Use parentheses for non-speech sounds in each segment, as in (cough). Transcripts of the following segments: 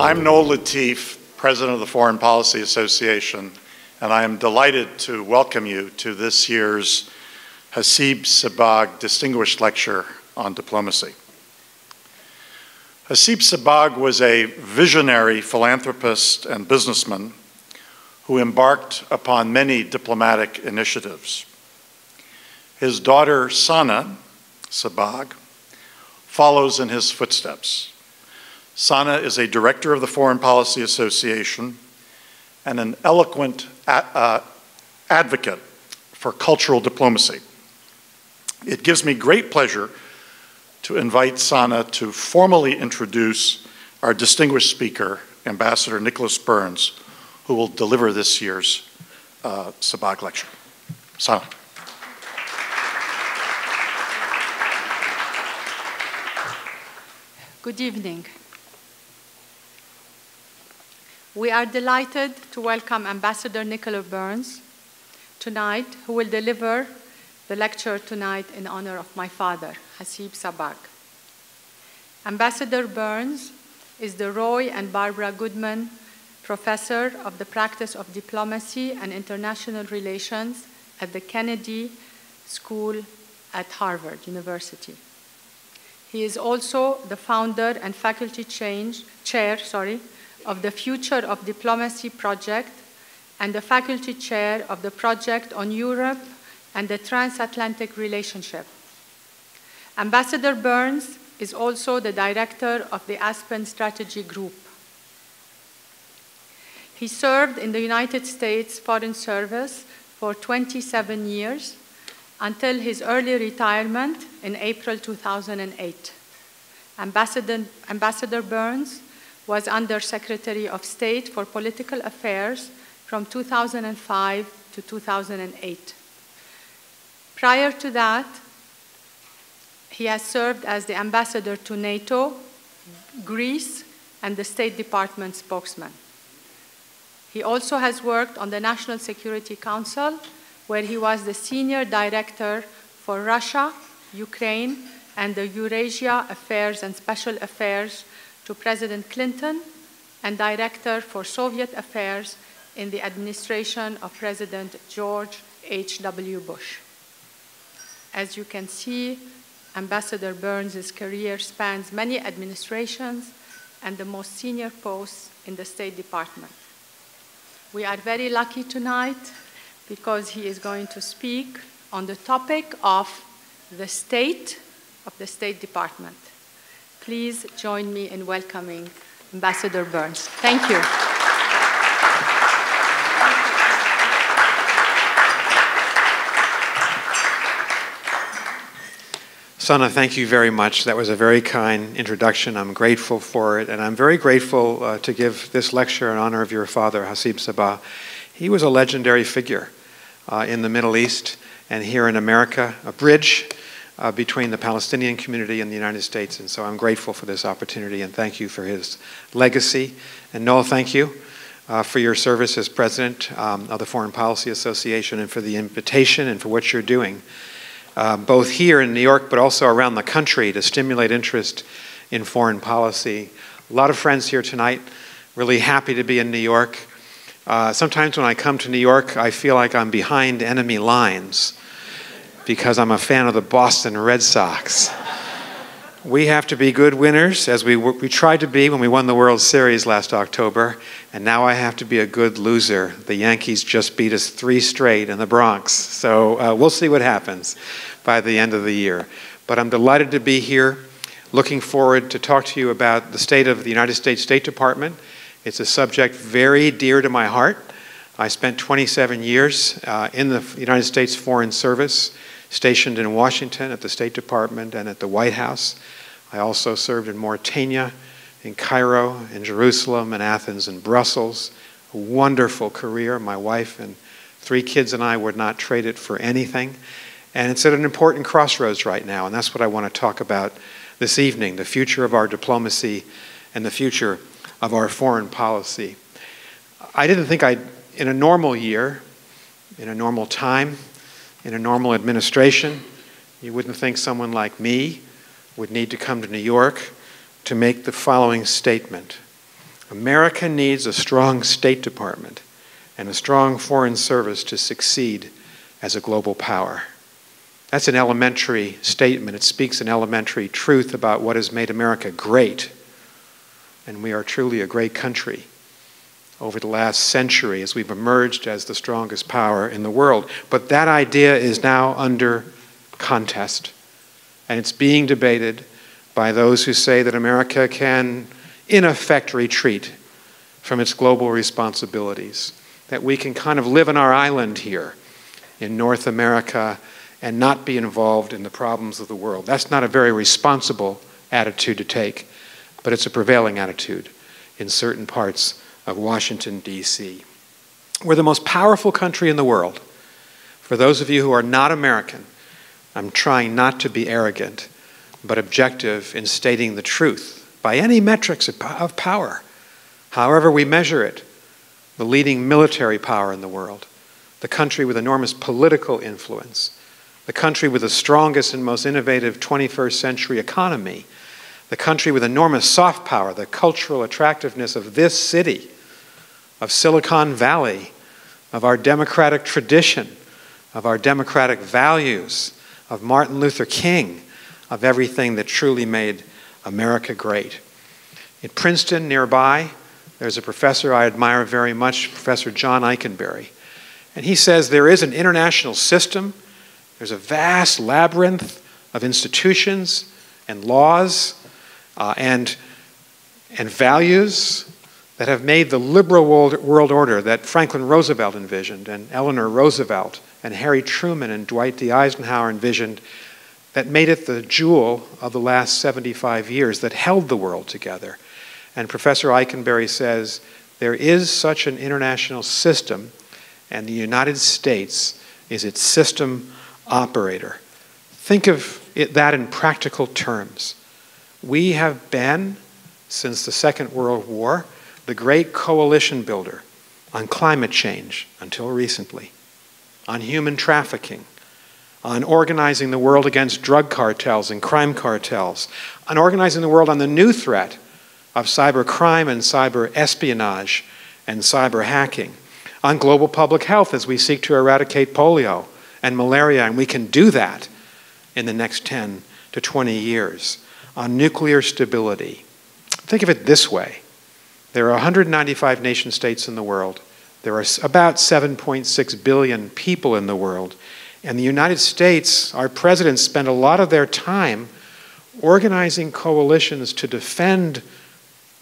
I'm Noel Lateef, President of the Foreign Policy Association, and I am delighted to welcome you to this year's Hassib Sabbagh Distinguished Lecture on Diplomacy. Hassib Sabbagh was a visionary philanthropist and businessman who embarked upon many diplomatic initiatives. His daughter, Sana Sabbagh, follows in his footsteps. Sana is a director of the Foreign Policy Association and an eloquent uh, advocate for cultural diplomacy. It gives me great pleasure to invite Sana to formally introduce our distinguished speaker, Ambassador Nicholas Burns, who will deliver this year's uh, Sabbagh lecture. Sana. Good evening. We are delighted to welcome Ambassador Nicholas Burns tonight, who will deliver the lecture tonight in honor of my father, Hassib Sabbagh. Ambassador Burns is the Roy and Barbara Goodman Professor of the Practice of Diplomacy and International Relations at the Kennedy School at Harvard University. He is also the founder and faculty change, chair sorry, of the Future of Diplomacy project and the faculty chair of the Project on Europe and the Transatlantic Relationship. Ambassador Burns is also the director of the Aspen Strategy Group. He served in the United States Foreign Service for 27 years until his early retirement in April 2008. Ambassador, Ambassador Burns was Under Secretary of State for Political Affairs from 2005 to 2008. Prior to that, he has served as the ambassador to NATO, Greece, and the State Department spokesman. He also has worked on the National Security Council, where he was the senior director for Russia, Ukraine, and the Eurasia Affairs and Special Affairs to President Clinton and Director for Soviet Affairs in the administration of President George H.W. Bush. As you can see, Ambassador Burns' career spans many administrations and the most senior posts in the State Department. We are very lucky tonight because he is going to speak on the topic of the state of the State Department. Please join me in welcoming Ambassador Burns. Thank you. Sana, thank you very much. That was a very kind introduction. I'm grateful for it, and I'm very grateful uh, to give this lecture in honor of your father, Hassib Sabbagh. He was a legendary figure uh, in the Middle East and here in America, a bridge uh, between the Palestinian community and the United States. And so I'm grateful for this opportunity and thank you for his legacy. And Noel, thank you uh, for your service as president um, of the Foreign Policy Association and for the invitation and for what you're doing, uh, both here in New York but also around the country to stimulate interest in foreign policy. A lot of friends here tonight, really happy to be in New York. Uh, sometimes when I come to New York, I feel like I'm behind enemy lines because I'm a fan of the Boston Red Sox. We have to be good winners, as we, we tried to be when we won the World Series last October, and now I have to be a good loser. The Yankees just beat us three straight in the Bronx, so uh, we'll see what happens by the end of the year. But I'm delighted to be here, looking forward to talk to you about the state of the United States State Department. It's a subject very dear to my heart. I spent 27 years uh, in the United States Foreign Service stationed in Washington at the State Department and at the White House. I also served in Mauritania, in Cairo, in Jerusalem, in Athens, and Brussels. A wonderful career. My wife and three kids and I would not trade it for anything. And it's at an important crossroads right now, and that's what I want to talk about this evening the future of our diplomacy and the future of our foreign policy. I didn't think I'd, in a normal year, in a normal time, in a normal administration, you wouldn't think someone like me would need to come to New York to make the following statement. America needs a strong State Department and a strong Foreign Service to succeed as a global power. That's an elementary statement. It speaks an elementary truth about what has made America great. And we are truly a great country over the last century as we've emerged as the strongest power in the world. But that idea is now under contest. And it's being debated by those who say that America can, in effect, retreat from its global responsibilities, that we can kind of live on our island here in North America and not be involved in the problems of the world. That's not a very responsible attitude to take, but it's a prevailing attitude in certain parts of Washington, D.C. We're the most powerful country in the world. For those of you who are not American, I'm trying not to be arrogant, but objective in stating the truth by any metrics of power, however we measure it. The leading military power in the world, the country with enormous political influence, the country with the strongest and most innovative 21st century economy, the country with enormous soft power, the cultural attractiveness of this city, of Silicon Valley, of our democratic tradition, of our democratic values, of Martin Luther King, of everything that truly made America great. In Princeton, nearby, there's a professor I admire very much, Professor John Ikenberry. And he says there is an international system there's a vast labyrinth of institutions and laws uh, and, and values that have made the liberal world, world order that Franklin Roosevelt envisioned, and Eleanor Roosevelt, and Harry Truman, and Dwight D. Eisenhower envisioned, that made it the jewel of the last 75 years that held the world together. And Professor Ikenberry says there is such an international system, and the United States is its system operator. Think of it, that in practical terms. We have been, since the Second World War, the great coalition builder on climate change until recently, on human trafficking, on organizing the world against drug cartels and crime cartels, on organizing the world on the new threat of cyber crime and cyber espionage and cyber hacking, on global public health as we seek to eradicate polio and malaria, and we can do that in the next 10 to 20 years. On nuclear stability, think of it this way there are 195 nation states in the world. There are about 7.6 billion people in the world. And the United States, our presidents spend a lot of their time organizing coalitions to defend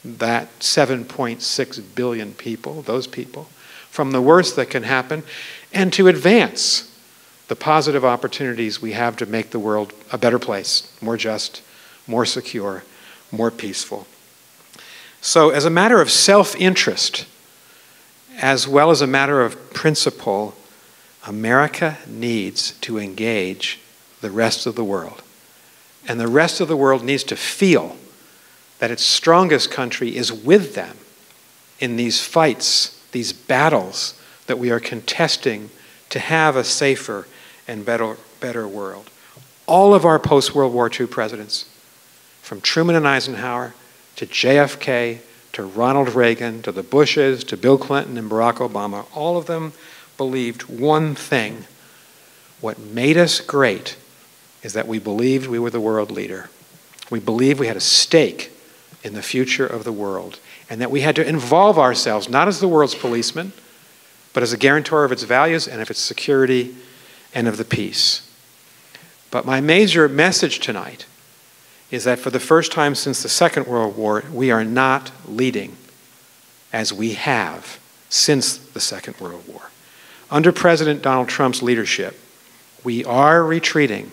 that 7.6 billion people, those people, from the worst that can happen, and to advance the positive opportunities we have to make the world a better place, more just, more secure, more peaceful. So, as a matter of self interest, as well as a matter of principle, America needs to engage the rest of the world. And the rest of the world needs to feel that its strongest country is with them in these fights, these battles that we are contesting to have a safer and better, better world. All of our post World War II presidents, from Truman and Eisenhower to JFK to Ronald Reagan to the Bushes to Bill Clinton and Barack Obama, all of them believed one thing. What made us great is that we believed we were the world leader. We believed we had a stake in the future of the world and that we had to involve ourselves not as the world's policeman, but as a guarantor of its values and of its security and of the peace. But my major message tonight is that for the first time since the Second World War, we are not leading as we have since the Second World War. Under President Donald Trump's leadership, we are retreating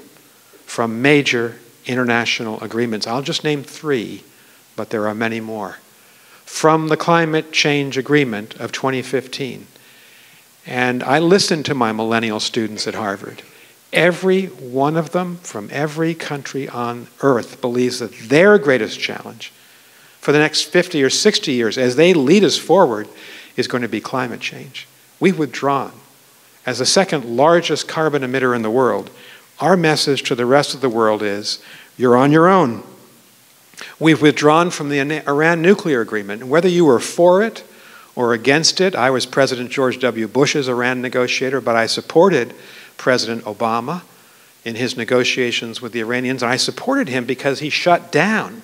from major international agreements. I'll just name three, but there are many more. From the Climate Change Agreement of 2015, and I listened to my millennial students at Harvard. Every one of them from every country on earth believes that their greatest challenge for the next 50 or 60 years, as they lead us forward, is going to be climate change. We've withdrawn. As the second largest carbon emitter in the world, our message to the rest of the world is you're on your own. We've withdrawn from the Iran nuclear agreement. Whether you were for it or against it, I was President George W. Bush's Iran negotiator, but I supported President Obama in his negotiations with the Iranians. And I supported him because he shut down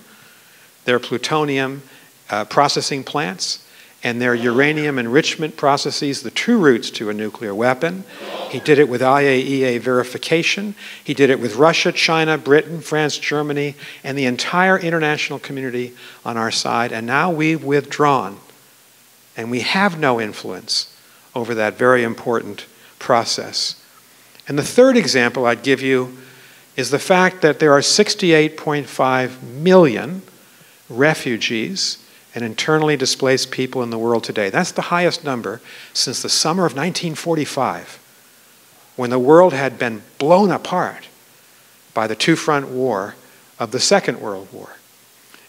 their plutonium uh, processing plants and their uranium enrichment processes, the true routes to a nuclear weapon. He did it with IAEA verification. He did it with Russia, China, Britain, France, Germany, and the entire international community on our side. And now we've withdrawn, and we have no influence over that very important process. And the third example I'd give you is the fact that there are 68.5 million refugees and internally displaced people in the world today. That's the highest number since the summer of 1945, when the world had been blown apart by the two front war of the Second World War.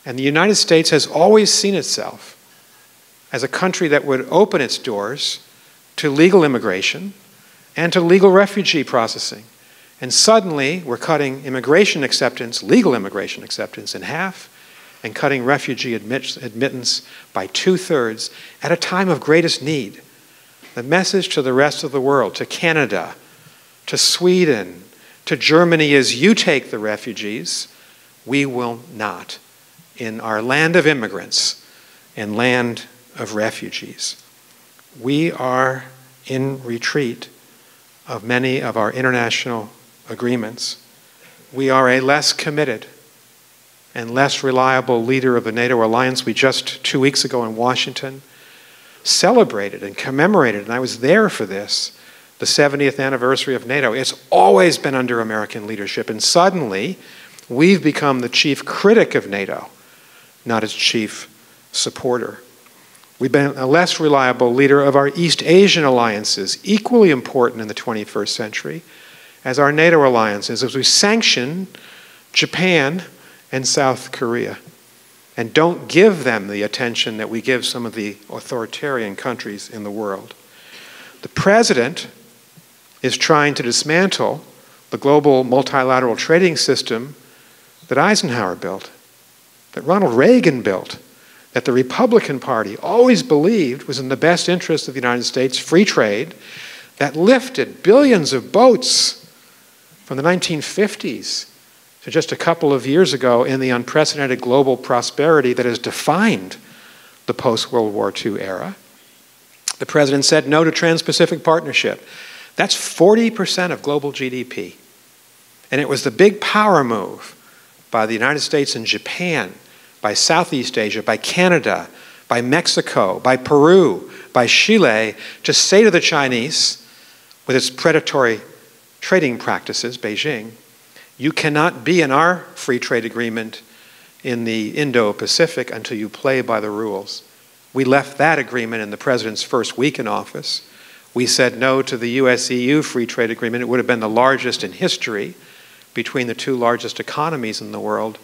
And the United States has always seen itself as a country that would open its doors to legal immigration and to legal refugee processing. And suddenly, we're cutting immigration acceptance, legal immigration acceptance, in half and cutting refugee admittance by two thirds at a time of greatest need. The message to the rest of the world, to Canada, to Sweden, to Germany is you take the refugees, we will not. In our land of immigrants and land of refugees, we are in retreat of many of our international agreements. We are a less committed and less reliable leader of the NATO alliance. We just two weeks ago in Washington celebrated and commemorated, and I was there for this, the 70th anniversary of NATO. It's always been under American leadership, and suddenly we've become the chief critic of NATO, not its chief supporter. We've been a less reliable leader of our East Asian alliances, equally important in the 21st century as our NATO alliances, as we sanction Japan and South Korea. And don't give them the attention that we give some of the authoritarian countries in the world. The president is trying to dismantle the global multilateral trading system that Eisenhower built, that Ronald Reagan built, that the Republican Party always believed was in the best interest of the United States, free trade, that lifted billions of boats from the 1950s to just a couple of years ago in the unprecedented global prosperity that has defined the post World War II era. The president said no to Trans Pacific Partnership. That's 40% of global GDP. And it was the big power move by the United States and Japan, by Southeast Asia, by Canada, by Mexico, by Peru, by Chile, to say to the Chinese, with its predatory trading practices, Beijing, you cannot be in our free trade agreement in the Indo Pacific until you play by the rules. We left that agreement in the president's first week in office. We said no to the US EU free trade agreement. It would have been the largest in history between the two largest economies in the world.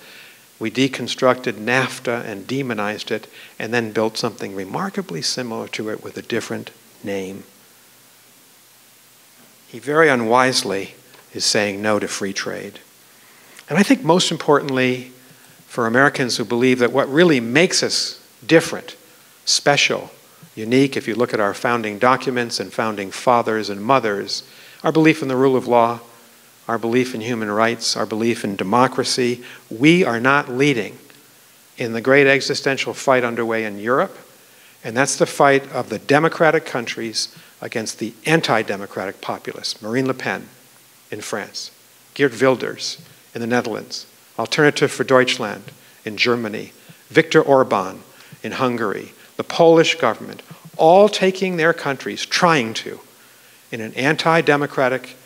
We deconstructed NAFTA and demonized it, and then built something remarkably similar to it with a different name. He very unwisely is saying no to free trade. And I think most importantly, for Americans who believe that what really makes us different, special, unique, if you look at our founding documents and founding fathers and mothers, our belief in the rule of law, our belief in human rights, our belief in democracy, we are not leading in the great existential fight underway in Europe, and that's the fight of the democratic countries against the anti democratic populists. Marine Le Pen in France, Geert Wilders in the Netherlands, Alternative for Deutschland in Germany, Viktor Orban in Hungary, the Polish government, all taking their countries, trying to, in an anti democratic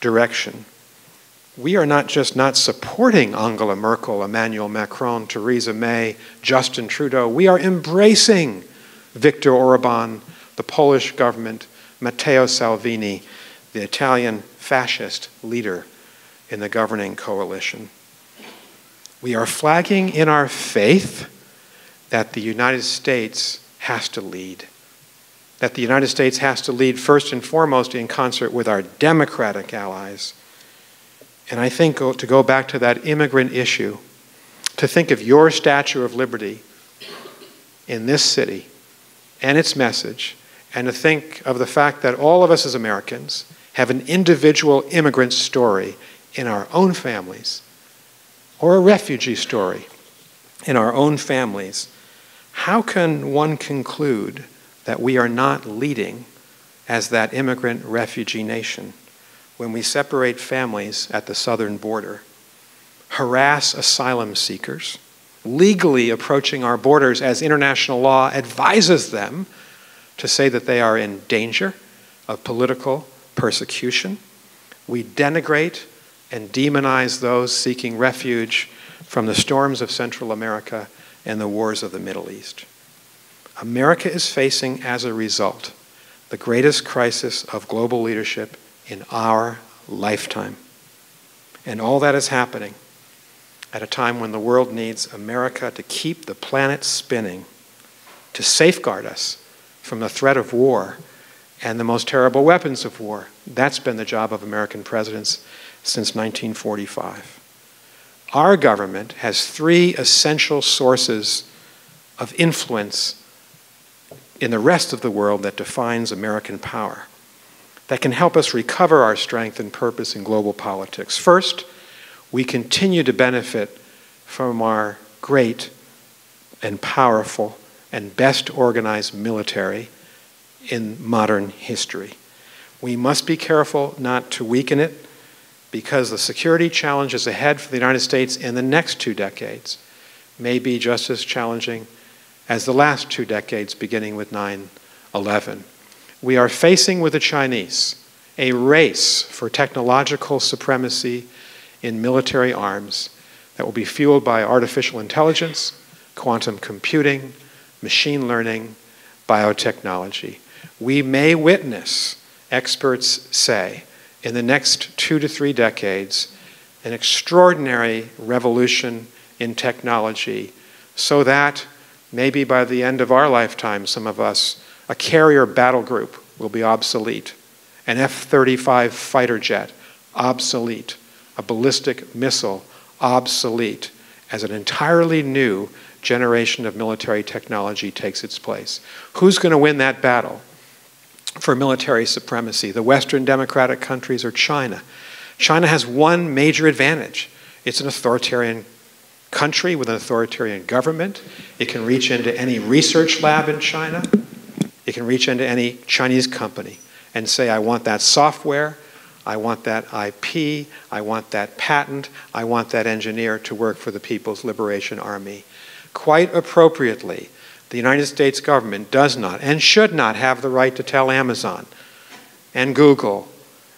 direction. We are not just not supporting Angela Merkel, Emmanuel Macron, Theresa May, Justin Trudeau. We are embracing Viktor Orban, the Polish government, Matteo Salvini, the Italian fascist leader in the governing coalition. We are flagging in our faith that the United States has to lead. That the United States has to lead first and foremost in concert with our democratic allies. And I think to go back to that immigrant issue, to think of your Statue of Liberty in this city and its message, and to think of the fact that all of us as Americans have an individual immigrant story in our own families, or a refugee story in our own families, how can one conclude that we are not leading as that immigrant refugee nation when we separate families at the southern border, harass asylum seekers, legally approaching our borders as international law advises them to say that they are in danger of political persecution. We denigrate and demonize those seeking refuge from the storms of Central America and the wars of the Middle East. America is facing, as a result, the greatest crisis of global leadership in our lifetime. And all that is happening at a time when the world needs America to keep the planet spinning, to safeguard us from the threat of war and the most terrible weapons of war. That's been the job of American presidents since 1945. Our government has three essential sources of influence in the rest of the world that defines American power, that can help us recover our strength and purpose in global politics. First, we continue to benefit from our great and powerful and best organized military in modern history. We must be careful not to weaken it because the security challenges ahead for the United States in the next two decades may be just as challenging as the last two decades, beginning with 9 11. We are facing with the Chinese a race for technological supremacy in military arms that will be fueled by artificial intelligence, quantum computing, machine learning, biotechnology. We may witness, experts say, in the next two to three decades, an extraordinary revolution in technology so that maybe by the end of our lifetime, some of us, a carrier battle group will be obsolete, an F 35 fighter jet obsolete, a ballistic missile obsolete, as an entirely new generation of military technology takes its place. Who's going to win that battle for military supremacy? The Western democratic countries or China? China has one major advantage it's an authoritarian country with an authoritarian government. It can reach into any research lab in China. It can reach into any Chinese company and say, I want that software, I want that IP, I want that patent, I want that engineer to work for the People's Liberation Army. Quite appropriately, the United States government does not and should not have the right to tell Amazon and Google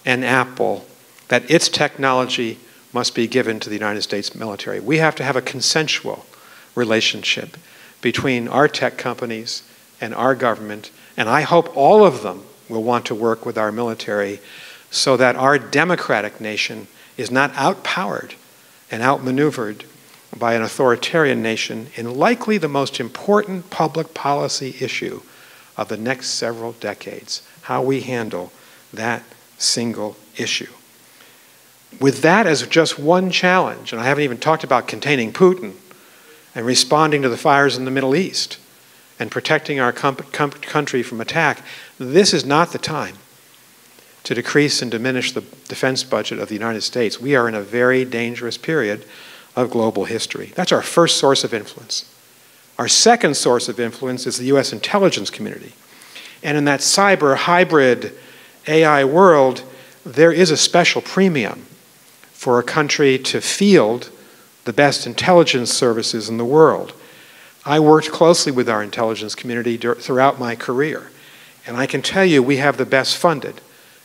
and Apple that its technology must be given to the United States military. We have to have a consensual relationship between our tech companies and our government, and I hope all of them will want to work with our military so that our democratic nation is not outpowered and outmaneuvered by an authoritarian nation in likely the most important public policy issue of the next several decades how we handle that single issue. With that as just one challenge, and I haven't even talked about containing Putin and responding to the fires in the Middle East and protecting our country from attack, this is not the time to decrease and diminish the defense budget of the United States. We are in a very dangerous period of global history. That's our first source of influence. Our second source of influence is the U.S. intelligence community. And in that cyber hybrid AI world, there is a special premium for a country to field the best intelligence services in the world. I worked closely with our intelligence community throughout my career, and I can tell you we have the best funded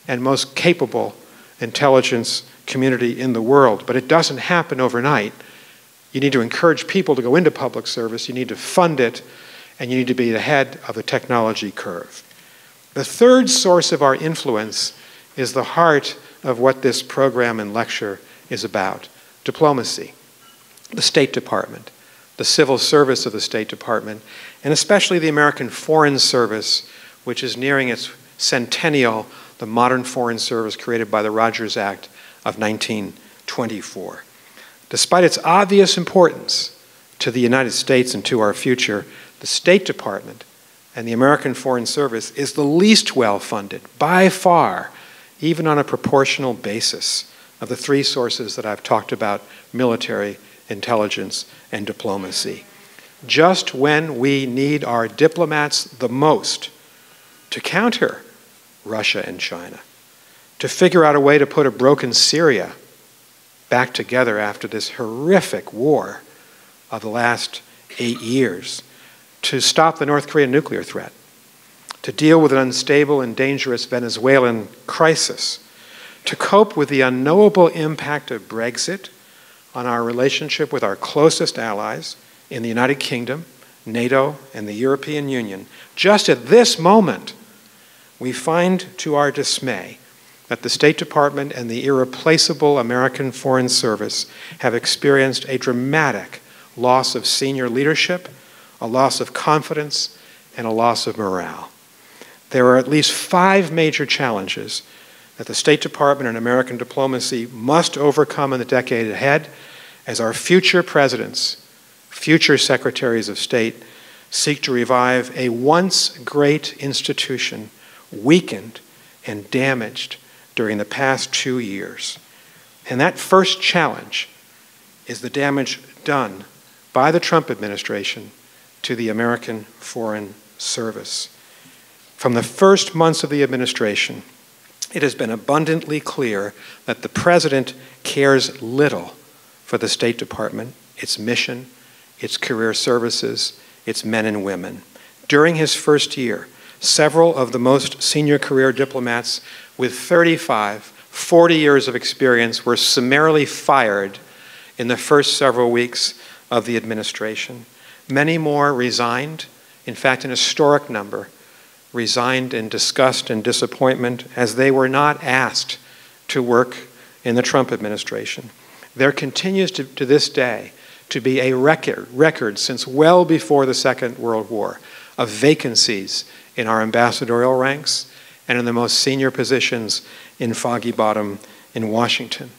and most capable intelligence community in the world, but it doesn't happen overnight. You need to encourage people to go into public service, you need to fund it, and you need to be ahead of the technology curve. The third source of our influence is the heart of what this program and lecture is about diplomacy, the State Department, the civil service of the State Department, and especially the American Foreign Service, which is nearing its centennial, the modern Foreign Service created by the Rogers Act of 1924. Despite its obvious importance to the United States and to our future, the State Department and the American Foreign Service is the least well funded by far, even on a proportional basis, of the three sources that I've talked about military, intelligence, and diplomacy. Just when we need our diplomats the most to counter Russia and China, to figure out a way to put a broken Syria back together after this horrific war of the last eight years, to stop the North Korean nuclear threat, to deal with an unstable and dangerous Venezuelan crisis, to cope with the unknowable impact of Brexit on our relationship with our closest allies in the United Kingdom, NATO, and the European Union. Just at this moment, we find to our dismay that the State Department and the irreplaceable American Foreign Service have experienced a dramatic loss of senior leadership, a loss of confidence, and a loss of morale. There are at least five major challenges that the State Department and American diplomacy must overcome in the decade ahead as our future presidents, future secretaries of state seek to revive a once great institution weakened and damaged during the past two years. And that first challenge is the damage done by the Trump administration to the American Foreign Service. From the first months of the administration, it has been abundantly clear that the President cares little for the State Department, its mission, its career services, its men and women. During his first year, several of the most senior career diplomats with 35, 40 years of experience were summarily fired in the first several weeks of the administration. Many more resigned, in fact, an historic number resigned in disgust and disappointment as they were not asked to work in the Trump administration. There continues to, to this day to be a record, record since well before the Second World War of vacancies in our ambassadorial ranks and in the most senior positions in Foggy Bottom in Washington.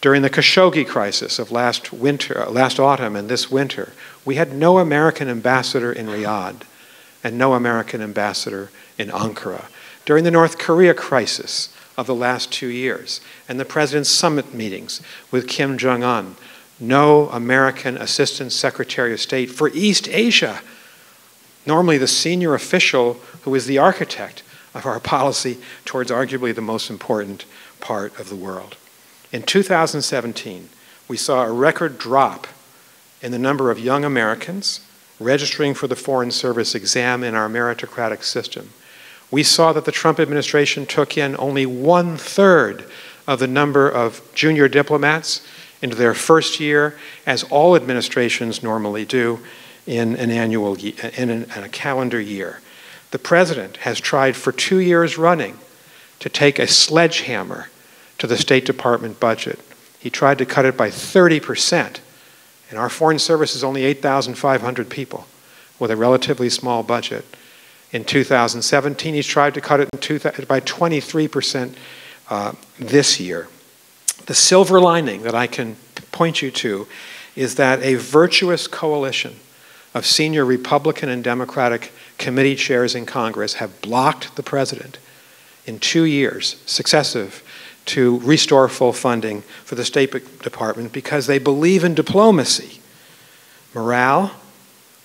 During the Khashoggi crisis of last winter, last autumn and this winter, we had no American ambassador in Riyadh and no American ambassador in Ankara. During the North Korea crisis of the last two years and the president's summit meetings with Kim Jong un, no American Assistant Secretary of State for East Asia, normally the senior official who is the architect of our policy towards arguably the most important part of the world. In 2017, we saw a record drop in the number of young Americans registering for the Foreign Service exam in our meritocratic system. We saw that the Trump administration took in only one third of the number of junior diplomats into their first year, as all administrations normally do in an annual in, an, in a calendar year. The president has tried for two years running to take a sledgehammer to the State Department budget. He tried to cut it by 30%. And our Foreign Service is only 8,500 people with a relatively small budget. In 2017, he's tried to cut it by 23% uh, this year. The silver lining that I can point you to is that a virtuous coalition of senior Republican and Democratic committee chairs in Congress have blocked the president in two years, successive, to restore full funding for the State Department because they believe in diplomacy. Morale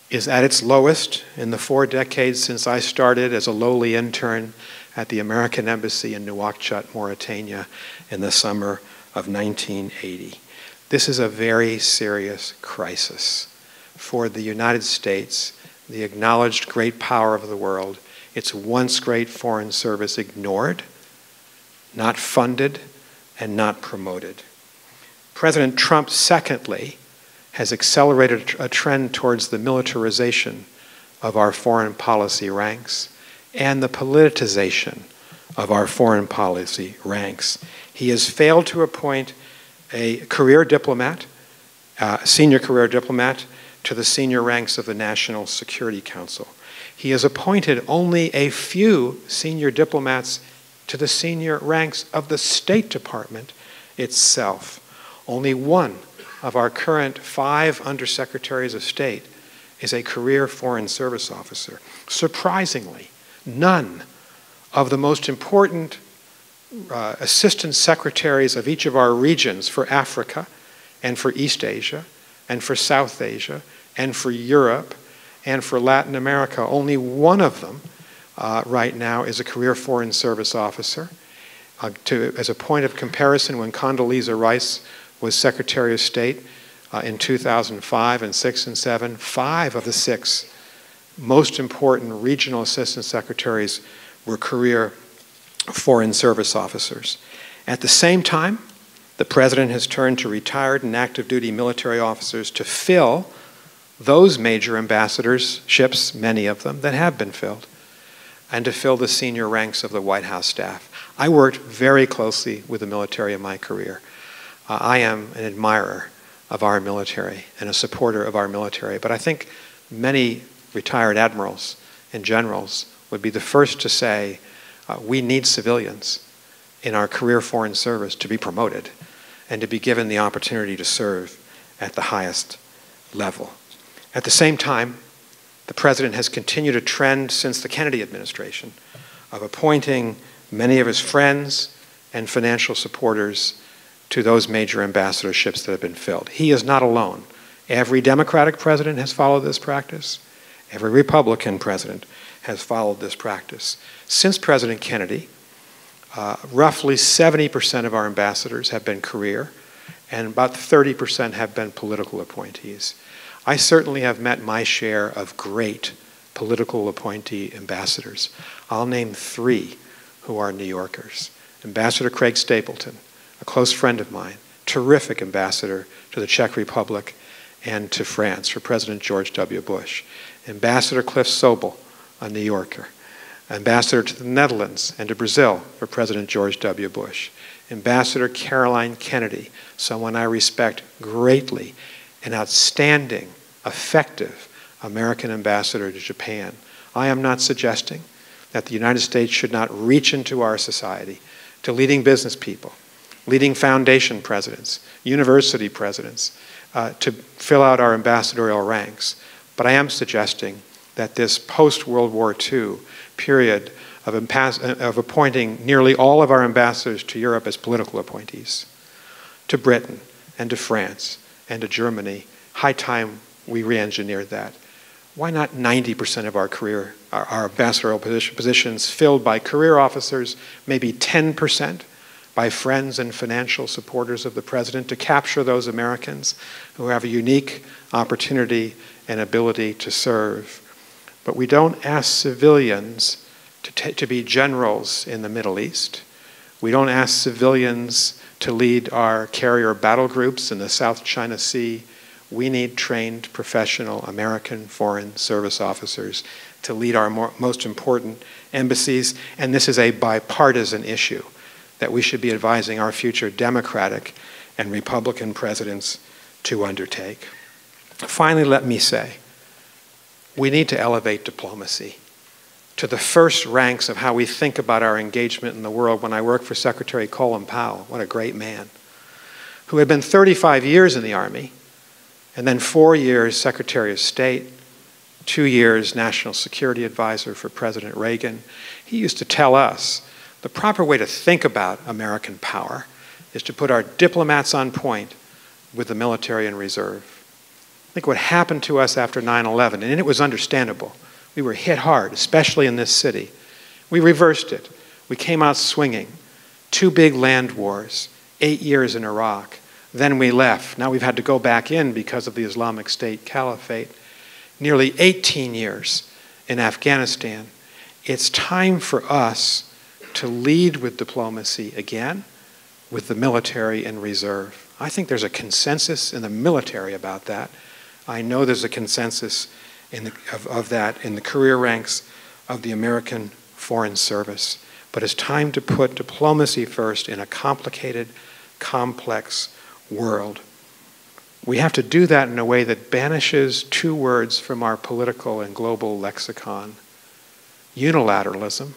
is at its lowest in the four decades since I started as a lowly intern at the American Embassy in Nouakchott, Mauritania, in the summer of 1980. This is a very serious crisis for the United States, the acknowledged great power of the world, its once great foreign service ignored, not funded, and not promoted. President Trump, secondly, has accelerated a trend towards the militarization of our foreign policy ranks and the politicization of our foreign policy ranks. He has failed to appoint a career diplomat, uh, senior career diplomat, to the senior ranks of the National Security Council. He has appointed only a few senior diplomats to the senior ranks of the State Department itself. Only one of our current five undersecretaries of state is a career Foreign Service officer. Surprisingly, none of the most important uh, assistant secretaries of each of our regions for Africa and for East Asia and for South Asia and for Europe and for Latin America, only one of them uh, right now is a career Foreign Service officer. Uh, to, as a point of comparison, when Condoleezza Rice was Secretary of State uh, in 2005 and 6 and 7, five of the six most important regional assistant secretaries were career Foreign Service officers. At the same time, the President has turned to retired and active duty military officers to fill those major ambassadorships, many of them, that have been filled, and to fill the senior ranks of the White House staff. I worked very closely with the military in my career. Uh, I am an admirer of our military and a supporter of our military, but I think many retired admirals and generals would be the first to say uh, we need civilians in our career foreign service to be promoted and to be given the opportunity to serve at the highest level. At the same time, the president has continued a trend since the Kennedy administration of appointing many of his friends and financial supporters to those major ambassadorships that have been filled. He is not alone. Every Democratic president has followed this practice. Every Republican president has followed this practice. Since President Kennedy, uh, roughly 70% of our ambassadors have been career, and about 30% have been political appointees. I certainly have met my share of great political appointee ambassadors. I'll name three who are New Yorkers. Ambassador Craig Stapleton, a close friend of mine, terrific ambassador to the Czech Republic and to France for President George W. Bush. Ambassador Cliff Sobel, a New Yorker. Ambassador to the Netherlands and to Brazil for President George W. Bush. Ambassador Caroline Kennedy, someone I respect greatly an outstanding, effective American ambassador to Japan. I am not suggesting that the United States should not reach into our society to leading business people, leading foundation presidents, university presidents, uh, to fill out our ambassadorial ranks. But I am suggesting that this post World War II period of, of, appointing nearly all of our ambassadors to Europe as political appointees, to Britain and to France and to Germany. High time we re engineered that. Why not 90% of our career, our, our ambassadorial position, positions filled by career officers, maybe 10% by friends and financial supporters of the president to capture those Americans who have a unique opportunity and ability to serve. But we don't ask civilians to, to be generals in the Middle East. We don't ask civilians to lead our carrier battle groups in the South China Sea, we need trained professional American Foreign Service officers to lead our more, most important embassies. And this is a bipartisan issue that we should be advising our future Democratic and Republican presidents to undertake. Finally, let me say we need to elevate diplomacy to the first ranks of how we think about our engagement in the world when I worked for Secretary Colin Powell. What a great man. Who had been 35 years in the Army, and then four years Secretary of State, two years National Security Advisor for President Reagan. He used to tell us the proper way to think about American power is to put our diplomats on point with the military and reserve. I Think what happened to us after 9 11, and it was understandable we were hit hard, especially in this city. We reversed it. We came out swinging. Two big land wars, eight years in Iraq. Then we left. Now we've had to go back in because of the Islamic State Caliphate. Nearly 18 years in Afghanistan. It's time for us to lead with diplomacy again, with the military in reserve. I think there's a consensus in the military about that. I know there's a consensus the, of, of that in the career ranks of the American Foreign Service. But it's time to put diplomacy first in a complicated, complex world. We have to do that in a way that banishes two words from our political and global lexicon unilateralism.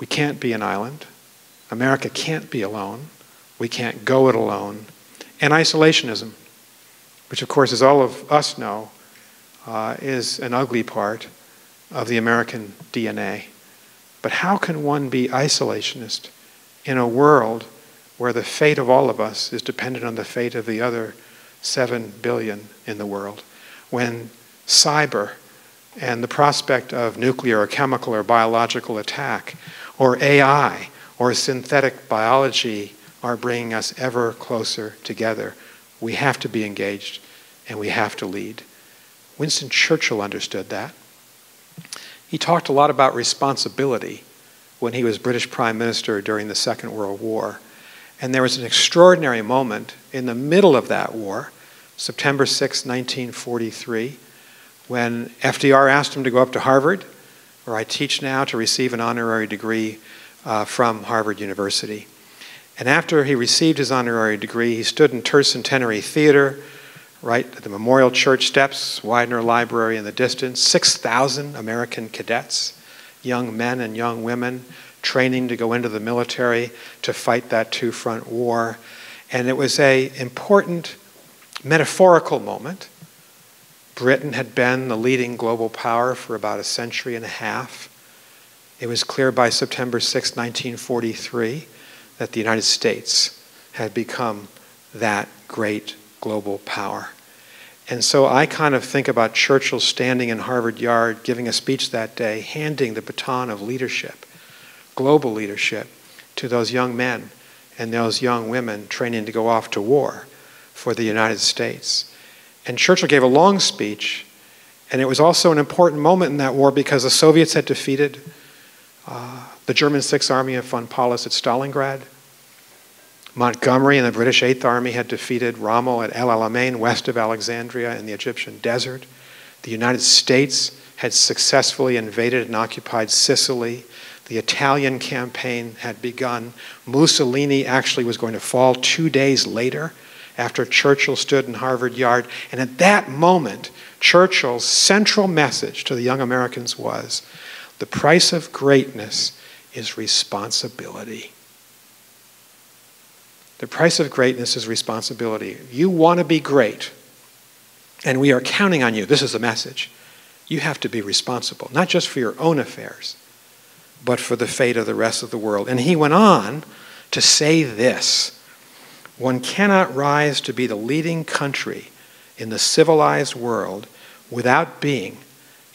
We can't be an island. America can't be alone. We can't go it alone. And isolationism. which of course, as all of us know, uh, is an ugly part of the American DNA. But how can one be isolationist in a world where the fate of all of us is dependent on the fate of the other 7 billion in the world? When cyber and the prospect of nuclear or chemical or biological attack, or AI, or synthetic biology are bringing us ever closer together. We have to be engaged and we have to lead. Winston Churchill understood that. He talked a lot about responsibility when he was British Prime Minister during the Second World War. And there was an extraordinary moment in the middle of that war, September 6, 1943 when FDR asked him to go up to Harvard, where I teach now, to receive an honorary degree uh, from Harvard University. And after he received his honorary degree, he stood in Tercentenary Theater, right at the Memorial Church steps, Widener Library in the distance, 6,000 American cadets, young men and young women, training to go into the military to fight that two front war. And it was a important metaphorical moment Britain had been the leading global power for about a century and a half. It was clear by September 6, 1943, that the United States had become that great global power. And so I kind of think about Churchill standing in Harvard Yard, giving a speech that day, handing the baton of leadership, global leadership, to those young men and those young women training to go off to war for the United States. And Churchill gave a long speech, and it was also an important moment in that war because the Soviets had defeated uh, the German Sixth Army of von Paulus at Stalingrad. Montgomery and the British Eighth Army had defeated Rommel at El Alamein, west of Alexandria in the Egyptian desert. The United States had successfully invaded and occupied Sicily. The Italian campaign had begun. Mussolini actually was going to fall two days later after Churchill stood in Harvard Yard. And at that moment, Churchill's central message to the young Americans was the price of greatness is responsibility. The price of greatness is responsibility. You want to be great, and we are counting on you. This is the message. You have to be responsible, not just for your own affairs, but for the fate of the rest of the world. And he went on to say this one cannot rise to be the leading country in the civilized world without being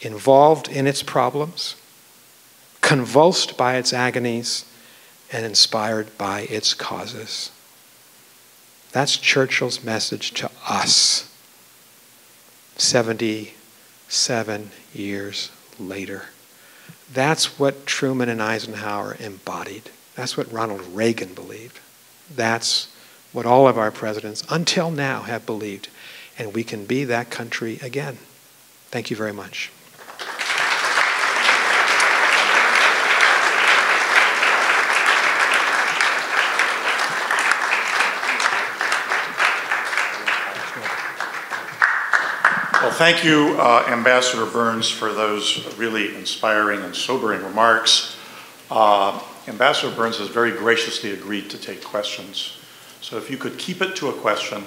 involved in its problems, convulsed by its agonies, and inspired by its causes. That's Churchill's message to us 77 years later. That's what Truman and Eisenhower embodied. That's what Ronald Reagan believed. That's what all of our presidents until now have believed, and we can be that country again. Thank you very much. Well, thank you, uh, Ambassador Burns, for those really inspiring and sobering remarks. Uh, Ambassador Burns has very graciously agreed to take questions so if you could keep it to a question,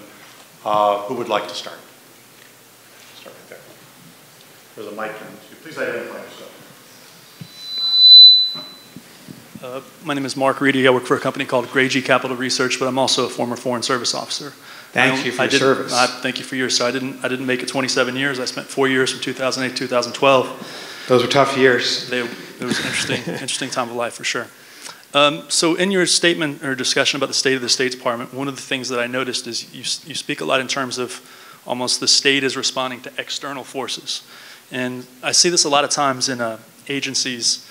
uh, who would like to start? Start right there. There's a mic. Please identify yourself. Uh, my name is Mark Reedy. I work for a company called Grady Capital Research, but I'm also a former Foreign Service officer. Thank you for your service. I, thank you for yours. So I didn't, I didn't make it 27 years. I spent four years from 2008 to 2012. Those were tough years. They, it was an interesting, (laughs) interesting time of life for sure. Um, so in your statement or discussion about the state of the State Department, one of the things that I noticed is you, you speak a lot in terms of almost the state is responding to external forces. And I see this a lot of times in uh, agencies.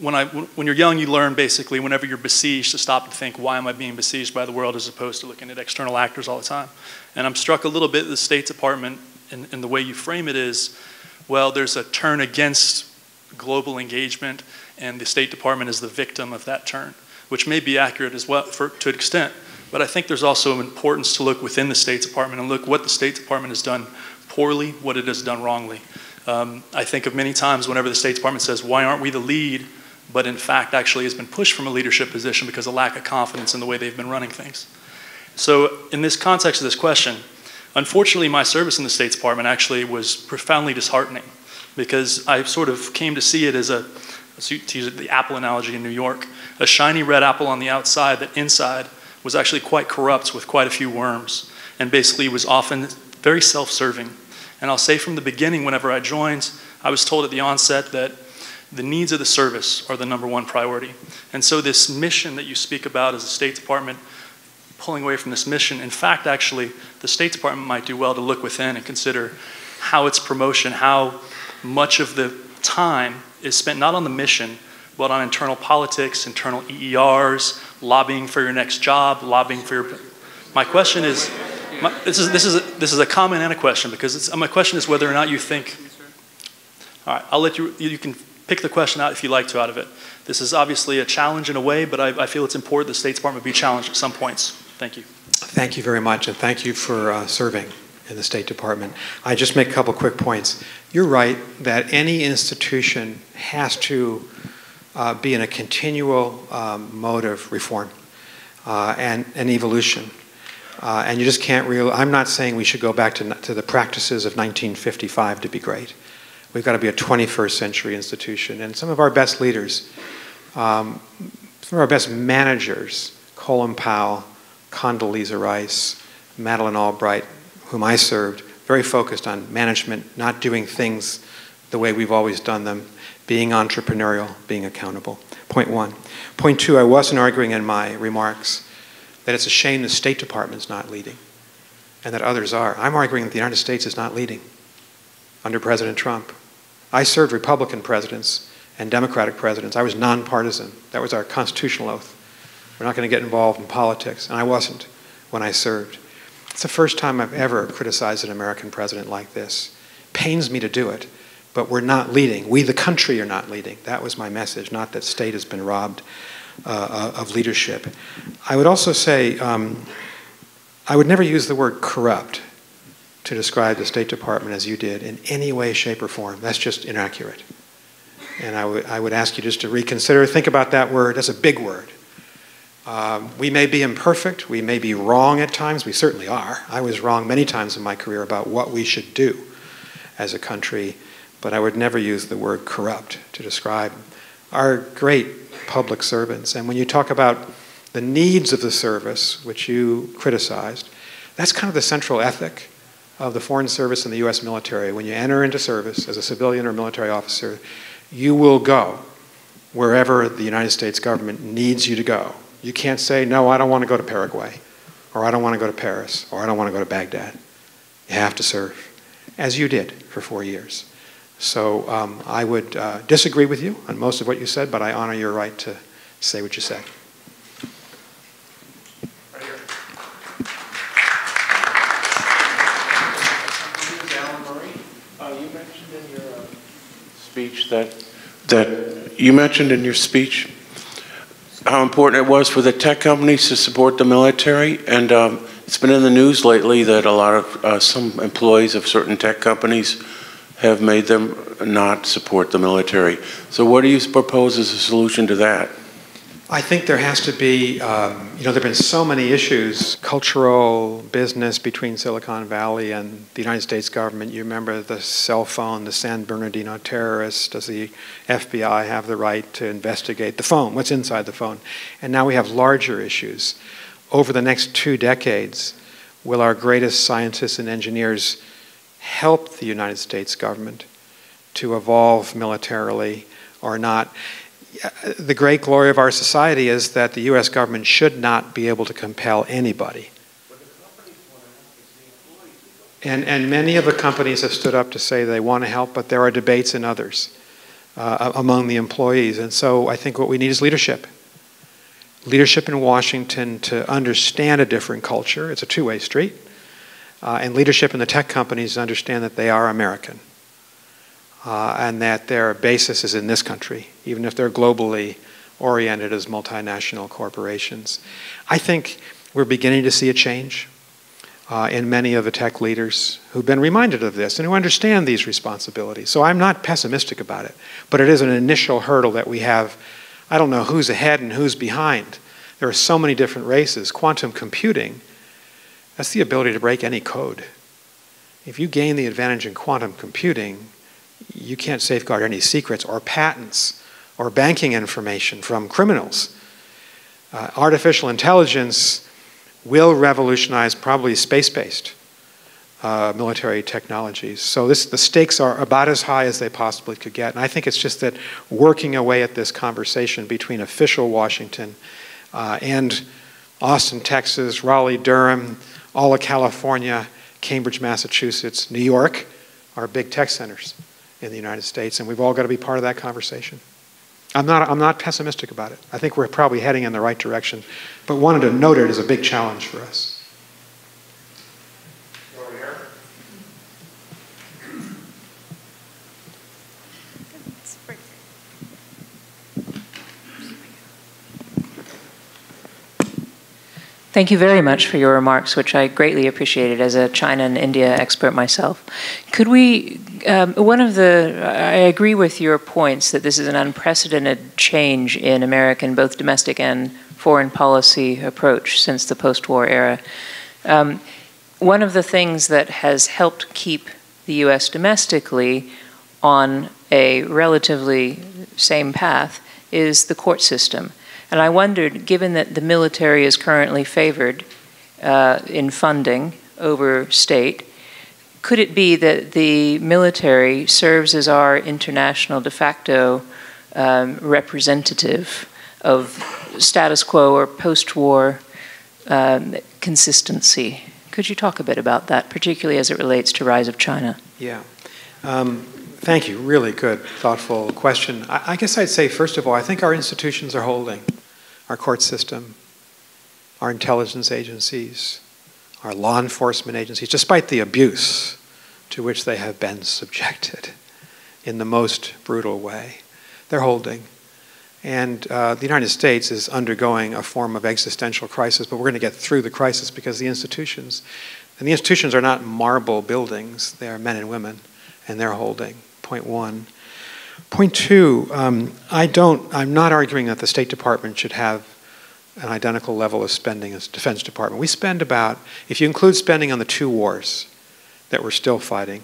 When, I, when you're young, you learn basically whenever you're besieged to stop and think, why am I being besieged by the world as opposed to looking at external actors all the time. And I'm struck a little bit the State Department and, and the way you frame it is, well, there's a turn against global engagement and the State Department is the victim of that turn, which may be accurate as well for, to an extent. But I think there's also an importance to look within the State Department and look what the State Department has done poorly, what it has done wrongly. Um, I think of many times whenever the State Department says, why aren't we the lead? But in fact, actually has been pushed from a leadership position because of lack of confidence in the way they've been running things. So in this context of this question, Unfortunately, my service in the State Department actually was profoundly disheartening because I sort of came to see it as a, to use the apple analogy in New York, a shiny red apple on the outside that inside was actually quite corrupt with quite a few worms and basically was often very self serving. And I'll say from the beginning, whenever I joined, I was told at the onset that the needs of the service are the number one priority. And so, this mission that you speak about as the State Department pulling away from this mission, in fact, actually, the State Department might do well to look within and consider how its promotion, how much of the time is spent not on the mission, but on internal politics, internal EERs, lobbying for your next job, lobbying for your. My question is, my, this is this is a, this is a comment and a question because my question is whether or not you think. All right, I'll let you. You can pick the question out if you like to out of it. This is obviously a challenge in a way, but I, I feel it's important the State Department be challenged at some points. Thank you. Thank you very much, and thank you for uh, serving in the State Department. I just make a couple quick points. You're right that any institution has to uh, be in a continual um, mode of reform uh, and, and evolution. Uh, and you just can't real. I'm not saying we should go back to, to the practices of 1955 to be great. We've got to be a 21st century institution. And some of our best leaders, um, some of our best managers, Colin Powell, Condoleezza Rice, Madeleine Albright, whom I served, very focused on management, not doing things the way we've always done them, being entrepreneurial, being accountable. Point one. Point two, I wasn't arguing in my remarks that it's a shame the State Department's not leading and that others are. I'm arguing that the United States is not leading under President Trump. I served Republican presidents and Democratic presidents. I was nonpartisan. That was our constitutional oath. We're not going to get involved in politics. And I wasn't when I served. It's the first time I've ever criticized an American president like this. Pains me to do it, but we're not leading. We, the country, are not leading. That was my message, not that state has been robbed uh, of leadership. I would also say um, I would never use the word corrupt to describe the State Department as you did in any way, shape, or form. That's just inaccurate. And I would, I would ask you just to reconsider, think about that word. That's a big word. Um, we may be imperfect, we may be wrong at times, we certainly are. I was wrong many times in my career about what we should do as a country, but I would never use the word corrupt to describe our great public servants. And when you talk about the needs of the service, which you criticized, that's kind of the central ethic of the Foreign Service and the U.S. military. When you enter into service as a civilian or military officer, you will go wherever the United States government needs you to go. You can't say, no, I don't want to go to Paraguay, or I don't want to go to Paris, or I don't want to go to Baghdad. You have to serve, as you did for four years. So um, I would uh, disagree with you on most of what you said, but I honor your right to say what you say. Speech that that you mentioned in your speech how important it was for the tech companies to support the military. And um, it's been in the news lately that a lot of uh, some employees of certain tech companies have made them not support the military. So, what do you propose as a solution to that? I think there has to be, um, you know, there have been so many issues, cultural, business between Silicon Valley and the United States government. You remember the cell phone, the San Bernardino terrorists. Does the FBI have the right to investigate the phone? What's inside the phone? And now we have larger issues. Over the next two decades, will our greatest scientists and engineers help the United States government to evolve militarily or not? The great glory of our society is that the U.S. government should not be able to compel anybody. And, and many of the companies have stood up to say they want to help, but there are debates in others uh, among the employees. And so I think what we need is leadership. Leadership in Washington to understand a different culture. It's a two way street. Uh, and leadership in the tech companies to understand that they are American uh, and that their basis is in this country, even if they're globally oriented as multinational corporations. I think we're beginning to see a change uh, in many of the tech leaders who've been reminded of this and who understand these responsibilities. So I'm not pessimistic about it, but it is an initial hurdle that we have. I don't know who's ahead and who's behind. There are so many different races. Quantum computing, that's the ability to break any code. If you gain the advantage in quantum computing, you can't safeguard any secrets or patents or banking information from criminals. Uh, artificial intelligence will revolutionize probably space based uh, military technologies. So this, the stakes are about as high as they possibly could get. And I think it's just that working away at this conversation between official Washington uh, and Austin, Texas, Raleigh, Durham, all of California, Cambridge, Massachusetts, New York are big tech centers in the United States, and we've all got to be part of that conversation. I'm not, I'm not pessimistic about it. I think we're probably heading in the right direction, but wanted to note it as a big challenge for us. Thank you very much for your remarks, which I greatly appreciated as a China and India expert myself. Could we, um, one of the, I agree with your points that this is an unprecedented change in American, both domestic and foreign policy approach since the post war era. Um, one of the things that has helped keep the US domestically on a relatively same path is the court system. And I wondered, given that the military is currently favored uh, in funding over state, could it be that the military serves as our international de facto um, representative of status quo or post war um, consistency? Could you talk a bit about that, particularly as it relates to rise of China? Yeah. Um, thank you. Really good, thoughtful question. I, I guess I'd say, first of all, I think our institutions are holding our court system, our intelligence agencies, our law enforcement agencies, despite the abuse to which they have been subjected in the most brutal way. They're holding. And uh, the United States is undergoing a form of existential crisis, but we're going to get through the crisis because the institutions, and the institutions are not marble buildings, they are men and women, and they're holding. Point one. Point two, um, I don't, I'm not arguing that the State Department should have an identical level of spending as Defense Department. We spend about, if you include spending on the two wars that we're still fighting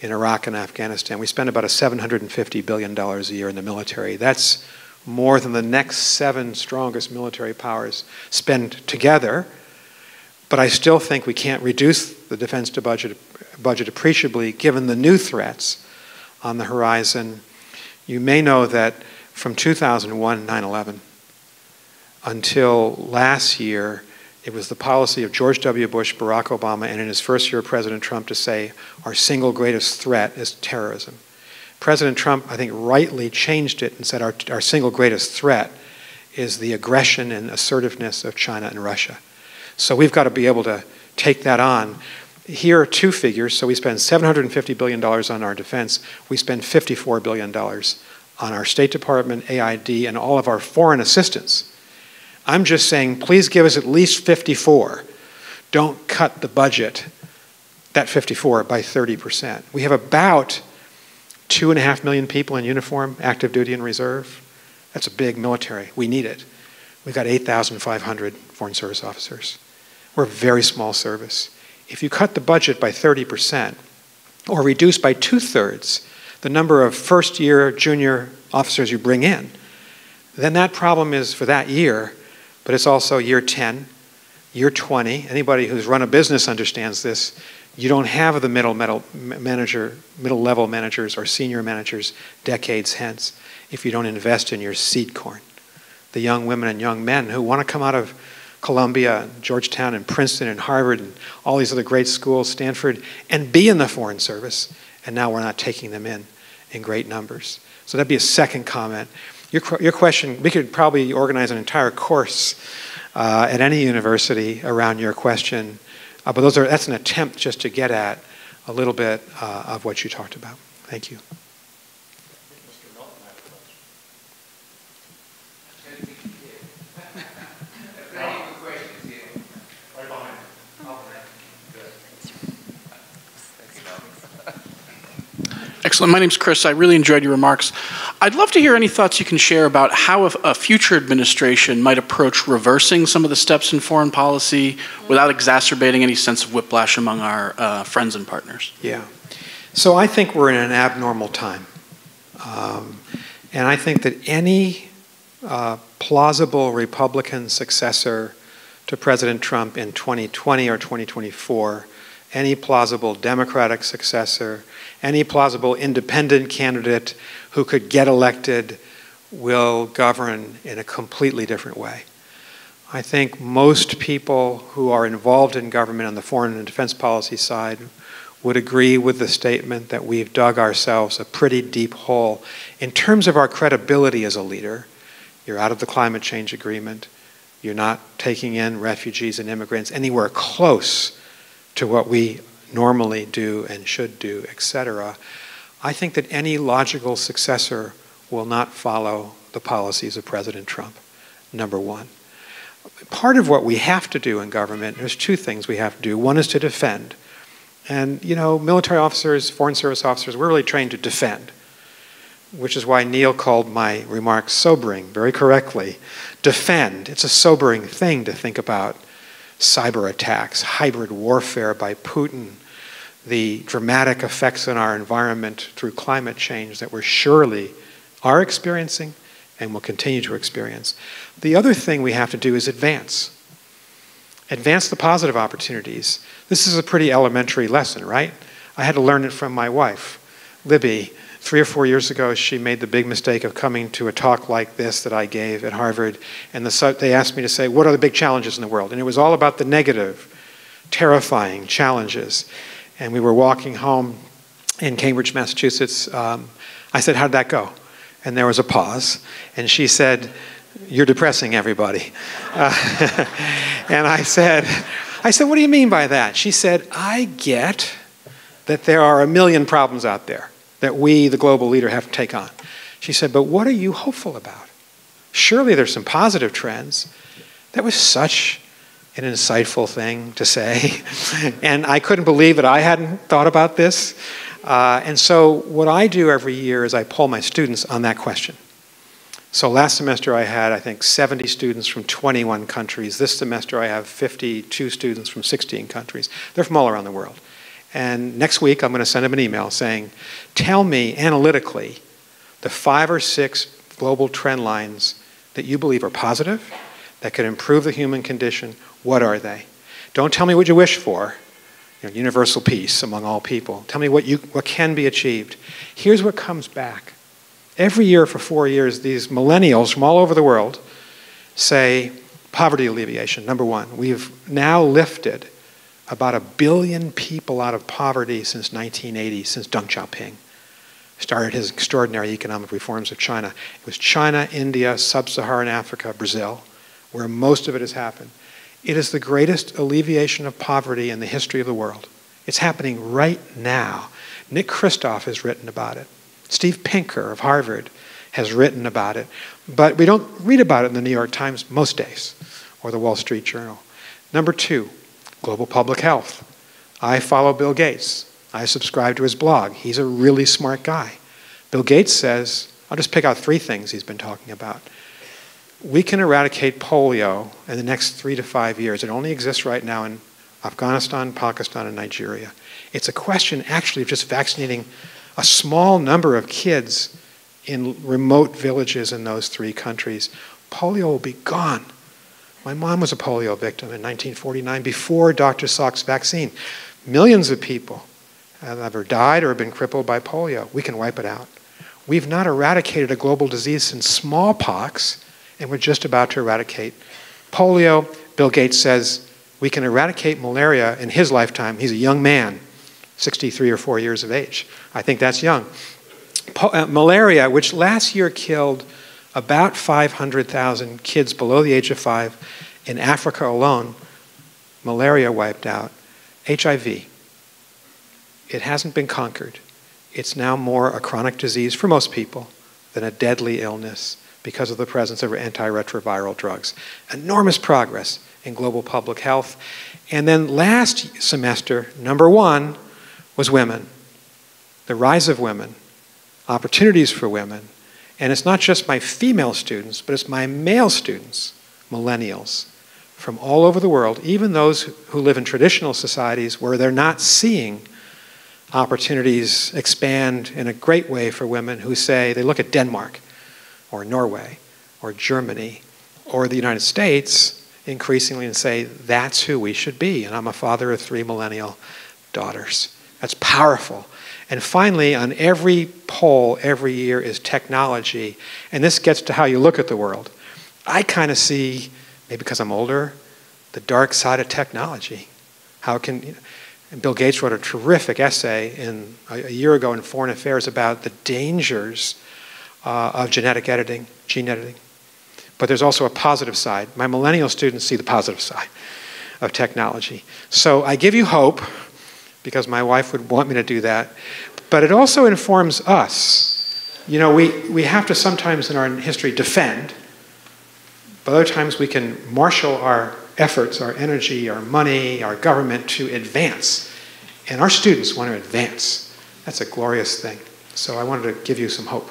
in Iraq and Afghanistan, we spend about a $750 billion a year in the military. That's more than the next seven strongest military powers spend together. But I still think we can't reduce the defense budget, budget appreciably given the new threats on the horizon you may know that from 2001, 9 11, until last year, it was the policy of George W. Bush, Barack Obama, and in his first year, President Trump, to say our single greatest threat is terrorism. President Trump, I think, rightly changed it and said our, our single greatest threat is the aggression and assertiveness of China and Russia. So we've got to be able to take that on. Here are two figures. So we spend $750 billion on our defense. We spend $54 billion on our State Department, AID, and all of our foreign assistance. I'm just saying, please give us at least 54. Don't cut the budget, that 54, by 30%. We have about two and a half million people in uniform, active duty and reserve. That's a big military. We need it. We've got 8,500 Foreign Service officers. We're a very small service. If you cut the budget by 30% or reduce by two thirds the number of first year junior officers you bring in, then that problem is for that year, but it's also year 10, year 20. Anybody who's run a business understands this. You don't have the middle, middle manager, middle level managers or senior managers decades hence if you don't invest in your seed corn. The young women and young men who want to come out of Columbia, and Georgetown, and Princeton, and Harvard, and all these other great schools, Stanford, and be in the Foreign Service. And now we're not taking them in in great numbers. So that'd be a second comment. Your, your question, we could probably organize an entire course uh, at any university around your question, uh, but those are, that's an attempt just to get at a little bit uh, of what you talked about. Thank you. Excellent. My name's Chris. I really enjoyed your remarks. I'd love to hear any thoughts you can share about how a, future administration might approach reversing some of the steps in foreign policy without exacerbating any sense of whiplash among our uh, friends and partners. Yeah. So I think we're in an abnormal time. Um, and I think that any uh, plausible Republican successor to President Trump in 2020 or 2024, any plausible Democratic successor, any plausible independent candidate who could get elected will govern in a completely different way. I think most people who are involved in government on the foreign and defense policy side would agree with the statement that we've dug ourselves a pretty deep hole in terms of our credibility as a leader. You're out of the climate change agreement. You're not taking in refugees and immigrants anywhere close to what we normally do and should do, etc. I think that any logical successor will not follow the policies of President Trump, number one. Part of what we have to do in government, there's two things we have to do. One is to defend. And, you know, military officers, foreign service officers, we're really trained to defend, which is why Neil called my remarks sobering very correctly. Defend, it's a sobering thing to think about cyber attacks, hybrid warfare by Putin, the dramatic effects on our environment through climate change that we're surely are experiencing and will continue to experience. The other thing we have to do is advance. Advance the positive opportunities. This is a pretty elementary lesson, right? I had to learn it from my wife, Libby. Three or four years ago, she made the big mistake of coming to a talk like this that I gave at Harvard. And the, they asked me to say, What are the big challenges in the world? And it was all about the negative, terrifying challenges. And we were walking home in Cambridge, Massachusetts. Um, I said, How did that go? And there was a pause. And she said, You're depressing everybody. (laughs) Uh, (laughs) and I said, I said, What do you mean by that? She said, I get that there are a million problems out there that we, the global leader, have to take on. She said, But what are you hopeful about? Surely there's some positive trends. That was such an insightful thing to say. (laughs) and I couldn't believe that I hadn't thought about this. Uh, and so, what I do every year is I poll my students on that question. So, last semester I had, I think, 70 students from 21 countries. This semester I have 52 students from 16 countries. They're from all around the world. And next week, I'm going to send them an email saying, Tell me analytically the five or six global trend lines that you believe are positive, that could improve the human condition. What are they? Don't tell me what you wish for, you know, universal peace among all people. Tell me what, you, what can be achieved. Here's what comes back. Every year for four years, these millennials from all over the world say poverty alleviation, number one. We've now lifted about a billion people out of poverty since 1980, since Deng Xiaoping started his extraordinary economic reforms of China. It was China, India, sub Saharan Africa, Brazil, where most of it has happened. It is the greatest alleviation of poverty in the history of the world. It's happening right now. Nick Kristof has written about it. Steve Pinker of Harvard has written about it. But we don't read about it in the New York Times most days or the Wall Street Journal. Number two, global public health. I follow Bill Gates. I subscribe to his blog. He's a really smart guy. Bill Gates says, I'll just pick out three things he's been talking about. We can eradicate polio in the next three to five years. It only exists right now in Afghanistan, Pakistan, and Nigeria. It's a question actually of just vaccinating a small number of kids in remote villages in those three countries. Polio will be gone. My mom was a polio victim in 1949 before Dr. Salk's vaccine. Millions of people have either died or have been crippled by polio. We can wipe it out. We've not eradicated a global disease since smallpox, and we're just about to eradicate polio. Bill Gates says we can eradicate malaria in his lifetime. He's a young man, 63 or 4 years of age. I think that's young. Po- uh, malaria, which last year killed about 500,000 kids below the age of five in Africa alone, malaria wiped out. HIV, it hasn't been conquered. It's now more a chronic disease for most people than a deadly illness because of the presence of antiretroviral drugs. Enormous progress in global public health. And then last semester, number one was women. The rise of women opportunities for women. And it's not just my female students, but it's my male students, millennials, from all over the world, even those who live in traditional societies where they're not seeing opportunities expand in a great way for women who say they look at Denmark or Norway or Germany or the United States increasingly and say, that's who we should be. And I'm a father of three millennial daughters. That's powerful. And finally, on every poll every year is technology. And this gets to how you look at the world. I kind of see, maybe because I'm older, the dark side of technology. How can, and Bill Gates wrote a terrific essay in, a, a year ago in Foreign Affairs about the dangers uh, of genetic editing, gene editing. But there's also a positive side. My millennial students see the positive side of technology. So I give you hope because my wife would want me to do that. But it also informs us. You know, we, we have to sometimes in our history defend, but other times we can marshal our efforts, our energy, our money, our government to advance. And our students want to advance. That's a glorious thing. So I wanted to give you some hope.